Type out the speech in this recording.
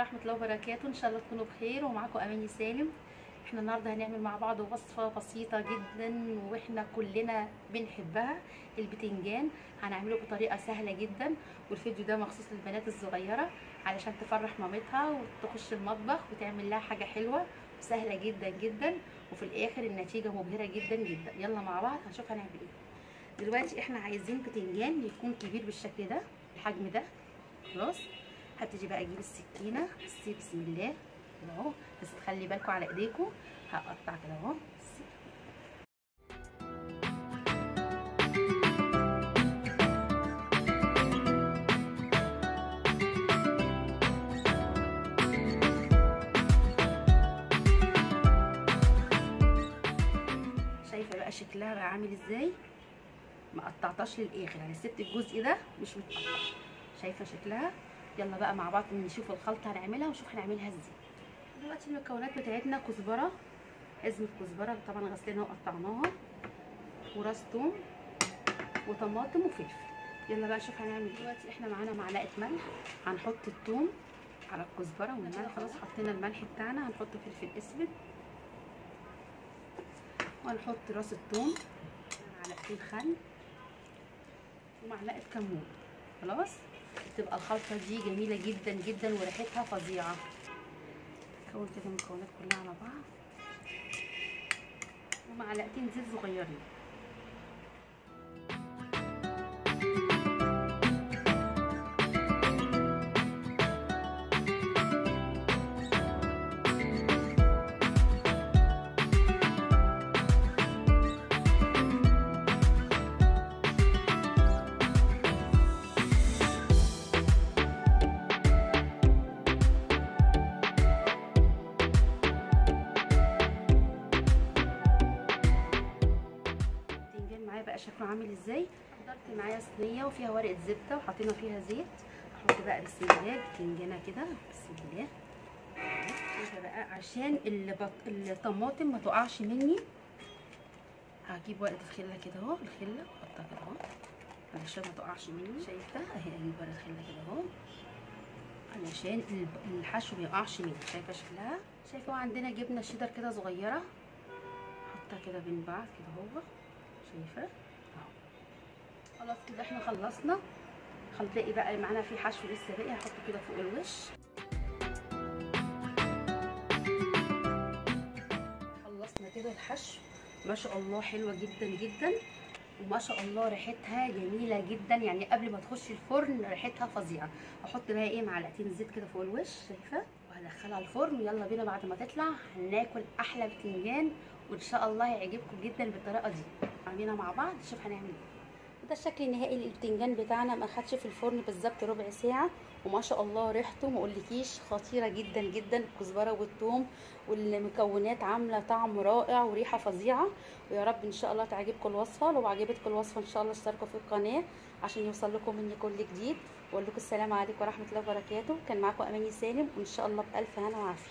ورحمة الله وبركاته. إن شاء الله تكونوا بخير ومعاكم أماني سالم. إحنا النهارده هنعمل مع بعض وصفة بسيطة جدا وإحنا كلنا بنحبها البتنجان. هنعمله بطريقة سهلة جدا والفيديو ده مخصوص للبنات الصغيرة علشان تفرح مامتها وتخش المطبخ وتعمل لها حاجة حلوة وسهلة جدا جدا. وفي الآخر النتيجة مبهرة جدا جدا. يلا مع بعض هنشوف هنعمل إيه. دلوقتي إحنا عايزين بتنجان يكون كبير بالشكل ده الحجم ده. خلاص؟ هبتدي بقى أجيب السكينة بس بسم الله. اهو بس تخلي بالكم على ايديكم. هقطع كده اهو. شايفة بقى شكلها بقى عامل إزاي؟ ما قطعتهاش للآخر. يعني سبت الجزء ده مش متقطع شايفة شكلها؟ يلا بقى مع بعض نشوف الخلطة هنعملها ونشوف هنعملها إزاي. دلوقتي المكونات بتاعتنا كزبرة حزمه كزبرة طبعا غسلناها وقطعناها وراس توم وطماطم وفلفل. يلا بقى نشوف هنعمل إيه. دلوقتي إحنا معانا معلقة ملح هنحط التوم على الكزبرة والملح خلاص حطينا الملح بتاعنا هنحط فلفل أسود وهنحط راس التوم معلقتين خل ومعلقة كمون. خلاص؟ تبقى الخلطة دي جميلة جدا جدا وريحتها فظيعة. نكون كده المكونات كلها على بعض. ومعلقتين زيت صغيرين. شكله عامل إزاي؟ حضرت معايا صينية وفيها ورقة زبدة وحطينا فيها زيت. أحط بقى بسم الله بتنجانة كده بسم الله. شايفه بقى؟ عشان البط... الطماطم ما تقعش مني. هجيب ورقة الخلة كده اهو الخلة احطها كده اهو. علشان ما تقعش مني. شايفة؟ اهي أجيب ورقة الخلة كده اهو. علشان الحشو ما يقعش مني. شايفة شكلها؟ شايفة عندنا جبنة شيدر كده صغيرة. احطها كده بين بعض كده اهو. شايفة؟ خلاص كده إحنا خلصنا. هنلاقي بقى معانا في حشو لسه باقي هحطه كده فوق الوش. خلصنا كده الحشو. ما شاء الله حلوة جدا جدا. وما شاء الله ريحتها جميلة جدا. يعني قبل ما تخش الفرن ريحتها فظيعة. أحط بقى إيه معلقتين زيت كده فوق الوش شايفة؟ وهدخلها الفرن. ويلا بينا بعد ما تطلع هناكل أحلى بتنجان. وإن شاء الله هيعجبكم جدا بالطريقة دي. عاملينها مع بعض نشوف هنعمل إيه. ده الشكل النهائي للبتنجان بتاعنا ما خدش في الفرن بالظبط ربع ساعة. وما شاء الله ريحته ما أقولكيش خطيرة جدا جدا. الكزبره والثوم والمكونات عاملة طعم رائع وريحة فظيعة. ويا رب إن شاء الله تعجبكم الوصفة. لو عجبتكم الوصفة إن شاء الله اشتركوا في القناة عشان يوصل لكم مني كل جديد. وأقول لكم السلام عليكم ورحمة الله وبركاته. كان معاكم أماني سالم وإن شاء الله بألف هنا وعافية.